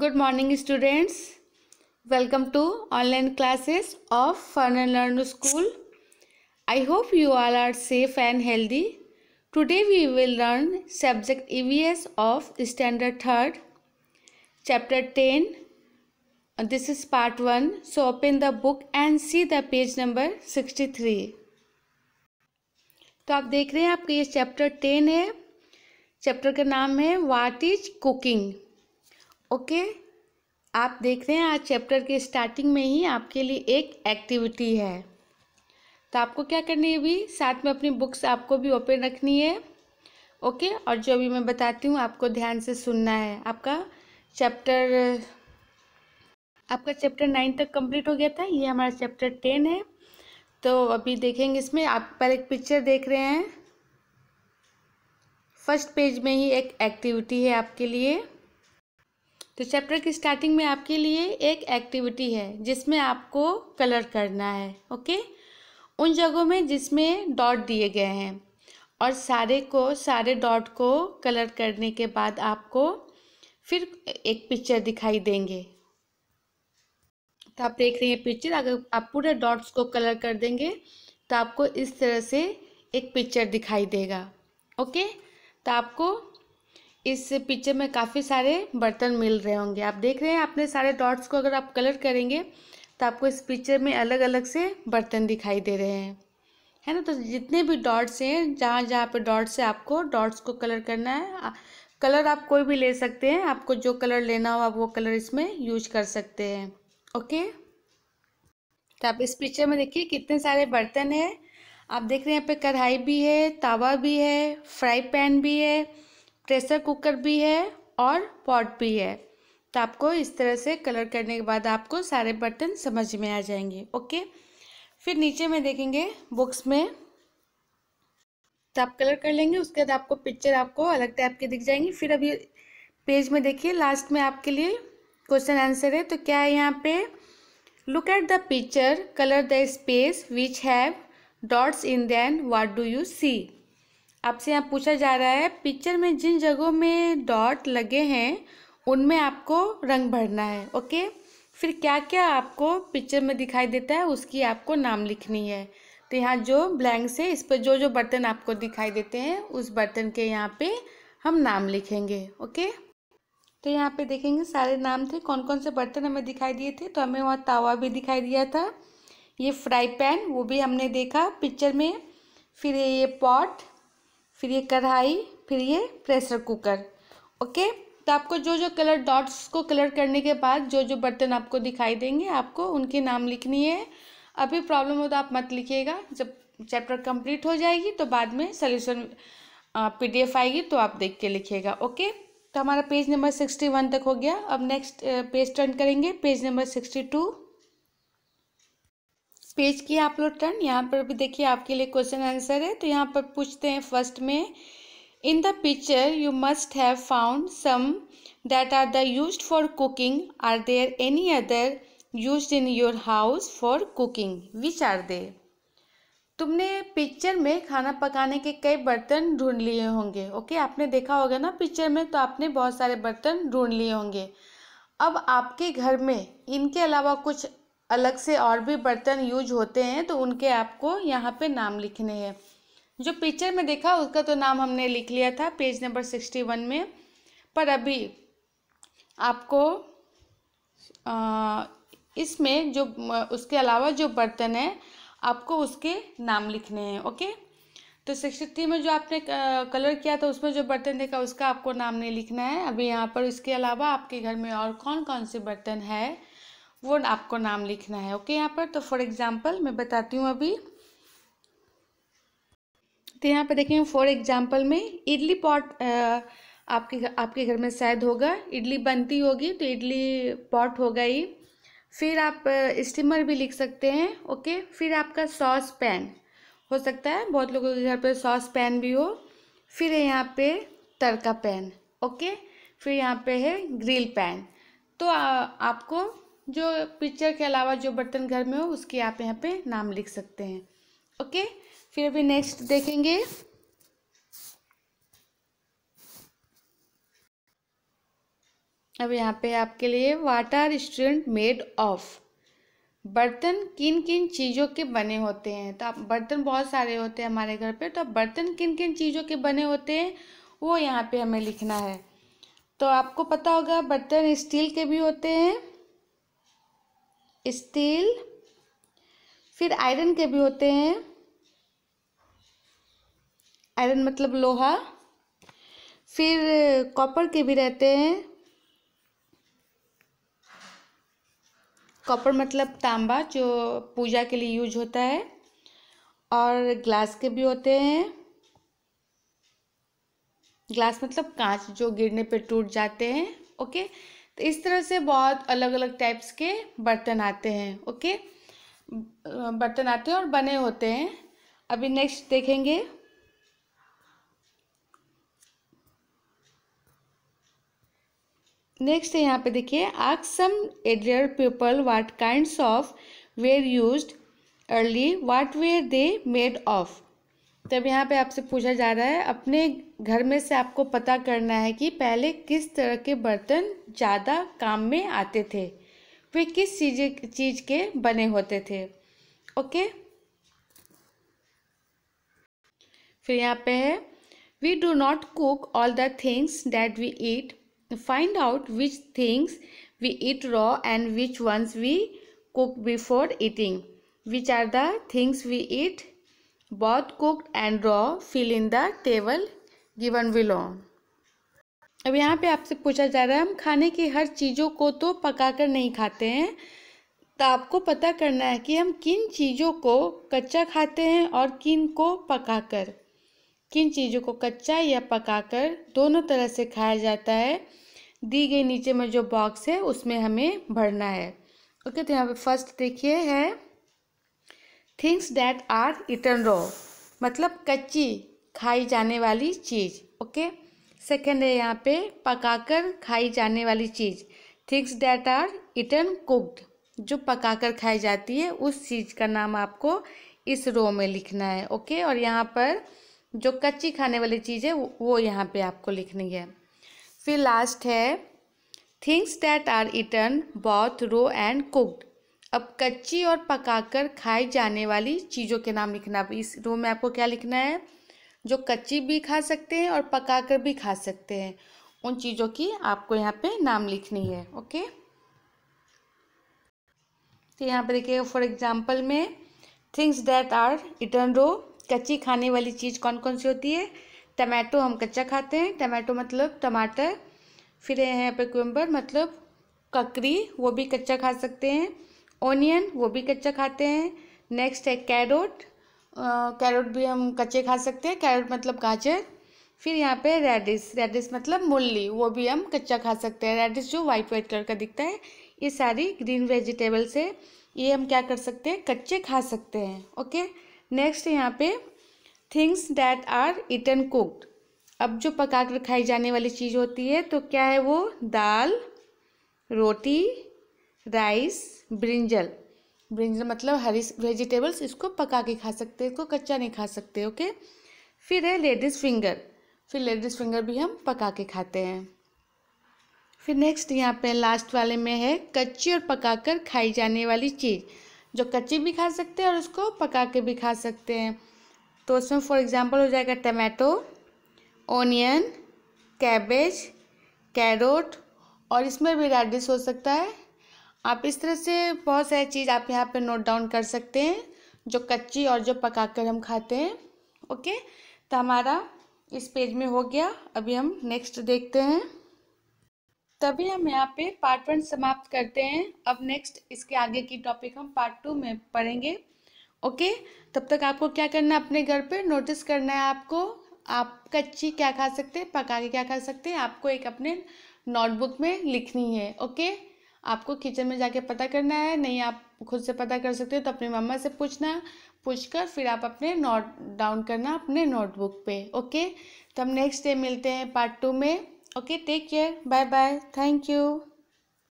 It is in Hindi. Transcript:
Good morning students welcome to online classes of Fern and Learn school I hope you all are safe and healthy today we will learn subject E V S of standard third chapter ten this is part one so open the book and see the page number sixty three तो आप देख रहे हैं, आपके ये चैप्टर टेन है। चैप्टर का नाम है वाट इज़ कुकिंग ओके? आप देख रहे हैं आज चैप्टर के स्टार्टिंग में ही आपके लिए एक एक्टिविटी है। तो आपको क्या करनी है अभी? साथ में अपनी बुक्स आपको भी ओपन रखनी है। ओके? और जो अभी मैं बताती हूँ, आपको ध्यान से सुनना है। आपका चैप्टर आपका चैप्टर नाइन तक कंप्लीट हो गया था? ये हमारा चैप्टर टेन है। तो अभी देखेंगे इसमें, आप पहले एक पिक्चर देख रहे हैं। फ़र्स्ट पेज में ही एक एक्टिविटी है आपके लिए। तो चैप्टर की स्टार्टिंग में आपके लिए एक एक्टिविटी है, जिसमें आपको कलर करना है ओके उन जगहों में जिसमें डॉट दिए गए हैं, और सारे को, सारे डॉट को कलर करने के बाद आपको फिर एक पिक्चर दिखाई देंगे। तो आप देख रहे हैं पिक्चर अगर आप पूरे डॉट्स को कलर कर देंगे तो आपको इस तरह से एक पिक्चर दिखाई देगा ओके तो आपको इस पिक्चर में काफ़ी सारे बर्तन मिल रहे होंगे। आप देख रहे हैं अपने सारे डॉट्स को अगर आप कलर करेंगे तो आपको इस पिक्चर में अलग अलग से बर्तन दिखाई दे रहे हैं। है ना? तो जितने भी डॉट्स हैं, जहाँ जहाँ पे डॉट्स है आपको डॉट्स को कलर करना है कलर आप कोई भी ले सकते हैं। आपको जो कलर लेना हो, आप वो कलर इसमें यूज़ कर सकते हैं। ओके तो आप इस पिक्चर में देखिए कितने सारे बर्तन हैं। आप देख रहे हैं यहाँ पे कढ़ाई भी है, तावा भी है फ्राई पैन भी है प्रेशर कुकर भी है और पॉट भी है। तो आपको इस तरह से कलर करने के बाद आपको सारे बर्तन समझ में आ जाएँगे, ओके? फिर नीचे में देखेंगे बुक्स में। तो आप कलर कर लेंगे, उसके बाद आपको पिक्चर आपको अलग टाइप के दिख जाएँगी। फिर अभी पेज में देखिए, लास्ट में आपके लिए क्वेश्चन आंसर है। तो क्या है यहाँ पे? Look at the picture colour the space which have dots in then what do you see आपसे यहाँ पूछा जा रहा है पिक्चर में जिन जगहों में डॉट लगे हैं, उनमें आपको रंग भरना है ओके फिर क्या क्या आपको पिक्चर में दिखाई देता है, उसकी आपको नाम लिखनी है। तो यहाँ जो ब्लैंक्स है इस पर जो जो बर्तन आपको दिखाई देते हैं, उस बर्तन के यहाँ पे हम नाम लिखेंगे ओके तो यहाँ पे देखेंगे, सारे नाम थे कौन कौन से बर्तन हमें दिखाई दिए थे तो हमें वहाँ तावा भी दिखाई दिया था। ये फ्राई पैन वो भी हमने देखा पिक्चर में। फिर ये पॉट फिर ये कढ़ाई, फिर ये प्रेशर कुकर। ओके? तो आपको जो जो कलर डॉट्स को कलर करने के बाद जो जो बर्तन आपको दिखाई देंगे, आपको उनके नाम लिखनी है। अभी प्रॉब्लम हो तो आप मत लिखिएगा। जब चैप्टर कंप्लीट हो जाएगी तो बाद में सोल्यूशन पीडीएफ आएगी तो आप देख के लिखिएगा। ओके? तो हमारा पेज नंबर सिक्सटी वन तक हो गया। अब नेक्स्ट पेज टर्न करेंगे। Page number sixty two. Page किया आप लोग टर्न। यहाँ पर भी देखिए आपके लिए क्वेश्चन आंसर है। तो यहाँ पर पूछते हैं फ़र्स्ट में in the picture you must have found some that are the use for cooking are there any other use in your house for cooking which are they तुमने पिक्चर में खाना पकाने के कई बर्तन ढूंढ लिए होंगे। ओके आपने देखा होगा ना पिक्चर में तो आपने बहुत सारे बर्तन ढूंढ लिए होंगे। अब आपके घर में इनके अलावा कुछ अलग से और भी बर्तन यूज़ होते हैं तो उनके आपको यहाँ पे नाम लिखने हैं। जो पिक्चर में देखा, उसका तो नाम हमने लिख लिया था पेज नंबर सिक्सटी वन में। पर अभी आपको इसमें जो उसके अलावा जो बर्तन है, आपको उसके नाम लिखने हैं ओके तो सिक्सटी थ्री में जो आपने कलर किया था, उसमें जो बर्तन देखा, उसका आपको नाम नहीं लिखना है। अभी यहाँ पर इसके अलावा आपके घर में और कौन कौन से बर्तन है? वो आपको नाम लिखना है ओके यहाँ पर तो फॉर एग्जांपल मैं बताती हूँ अभी। तो यहाँ पर देखेंगे फॉर एग्जांपल में इडली पॉट आपके आपके घर में शायद होगा इडली बनती होगी तो इडली पॉट होगा ही। फिर आप स्टीमर भी लिख सकते हैं ओके फिर आपका सॉस पैन हो सकता है बहुत लोगों के घर पे सॉस पैन भी हो। फिर है यहाँ पे तड़का पैन ओके फिर यहाँ पे है ग्रिल पैन तो आ, आपको जो पिक्चर के अलावा जो बर्तन घर में हो, उसके आप यहाँ पे नाम लिख सकते हैं। ओके फिर अभी नेक्स्ट देखेंगे। अब यहाँ पे आपके लिए what are student made of बर्तन किन किन चीज़ों के बने होते हैं? तो आप बर्तन बहुत सारे होते हैं हमारे घर पे तो आप बर्तन किन किन चीज़ों के बने होते हैं, वो यहाँ पे हमें लिखना है। तो आपको पता होगा, बर्तन स्टील के भी होते हैं स्टील, फिर आयरन के भी होते हैं। आयरन मतलब लोहा। फिर कॉपर के भी रहते हैं। कॉपर मतलब तांबा, जो पूजा के लिए यूज़ होता है। और ग्लास के भी होते हैं। ग्लास मतलब कांच जो गिरने पे टूट जाते हैं, ओके? तो इस तरह से बहुत अलग अलग टाइप्स के बर्तन आते हैं ओके बर्तन आते हैं और बने होते हैं। अभी नेक्स्ट देखेंगे। नेक्स्ट है यहाँ पे देखिए ask some elder people what kind of were use early what were they made of तब यहाँ पे आपसे पूछा जा रहा है, अपने घर में से आपको पता करना है कि पहले किस तरह के बर्तन ज़्यादा काम में आते थे? वे किस चीज़ चीज़ के बने होते थे? ओके? फिर यहाँ पे है we do not cook all the things that we eat find out which things we eat raw and which ones we cook before eating which are the things we eat both cooked and raw, fill in the table, given below. अब यहाँ पे आपसे पूछा जा रहा है, हम खाने की हर चीज़ों को तो पकाकर नहीं खाते हैं तो आपको पता करना है कि हम किन चीज़ों को कच्चा खाते हैं और किन को पकाकर। किन चीज़ों को कच्चा या पकाकर दोनों तरह से खाया जाता है। दी गई नीचे में जो बॉक्स है, उसमें हमें भरना है। ओके तो यहाँ पे फ़र्स्ट देखिए है। Things that are eaten raw मतलब कच्ची खाई जाने वाली चीज़, ओके? सेकेंड है यहाँ पे, पकाकर खाई जाने वाली चीज़। Things that are eaten cooked जो पकाकर खाई जाती है, उस चीज़ का नाम आपको इस रो में लिखना है, ओके? और यहाँ पर जो कच्ची खाने वाली चीज़ है, वो यहाँ पे आपको लिखनी है। फिर लास्ट है things that are eaten both raw and cooked अब कच्ची और पकाकर खाई जाने वाली चीज़ों के नाम लिखना। इस रो में आपको क्या लिखना है? जो कच्ची भी खा सकते हैं और पकाकर भी खा सकते हैं। उन चीज़ों की आपको यहाँ पे नाम लिखनी है, ओके? तो यहाँ पर देखिए फॉर एग्जांपल में things that are eaten raw कच्ची खाने वाली चीज़ कौन कौन सी होती है? टमाटो हम कच्चा खाते हैं। टमाटो मतलब टमाटर, फिर यहाँ पे क्यूम्बर मतलब ककड़ी, वो भी कच्चा खा सकते हैं। ओनियन वो भी कच्चा खाते हैं। नेक्स्ट है कैरोट कैरोट भी हम कच्चे खा सकते हैं। कैरोट मतलब गाजर। फिर यहाँ पे रेडिस रेडिस मतलब मूली, वो भी हम कच्चा खा सकते हैं। रेडिस जो वाइट वाइट कलर का दिखता है, ये सारी ग्रीन वेजिटेबल्स है ये हम क्या कर सकते हैं? कच्चे खा सकते हैं। ओके नेक्स्ट यहाँ पे things that are eaten cooked अब जो पका कर खाई जाने वाली चीज़ होती है तो क्या है वो? दाल, रोटी राइस, ब्रिंजल। ब्रिंजल मतलब हरी वेजिटेबल्स, इसको पका के खा सकते हैं, इसको कच्चा नहीं खा सकते, ओके? फिर है लेडीज़ फिंगर। फिर लेडीज़ फिंगर भी हम पका के खाते हैं। फिर नेक्स्ट यहाँ पे लास्ट वाले में है कच्ची और पकाकर खाई जाने वाली चीज़। जो कच्ची भी खा सकते हैं और उसको पका के भी खा सकते हैं। तो उसमें फॉर एग्जांपल हो जाएगा टमाटो ओनियन कैबेज कैरोट और इसमें भी रेडिस हो सकता है। आप इस तरह से बहुत सारी चीज़ आप यहाँ पे नोट डाउन कर सकते हैं, जो कच्ची और जो पका कर हम खाते हैं, ओके? तो हमारा इस पेज में हो गया। अभी हम नेक्स्ट देखते हैं। तभी हम यहाँ पे पार्ट वन समाप्त करते हैं। अब नेक्स्ट इसके आगे की टॉपिक हम पार्ट टू में पढ़ेंगे, ओके? तब तक आपको क्या करना है? अपने घर पे नोटिस करना है आपको। आप कच्ची क्या खा सकते हैं, पका के क्या खा सकते हैं? आपको एक अपने नोटबुक में लिखनी है, ओके? आपको किचन में जाके पता करना है, नहीं आप खुद से पता कर सकते हो तो अपनी मम्मा से पूछना पूछ कर फिर आप अपने नोट डाउन करना अपने नोटबुक पे ओके तो हम नेक्स्ट डे मिलते हैं पार्ट टू में okay take care bye bye thank you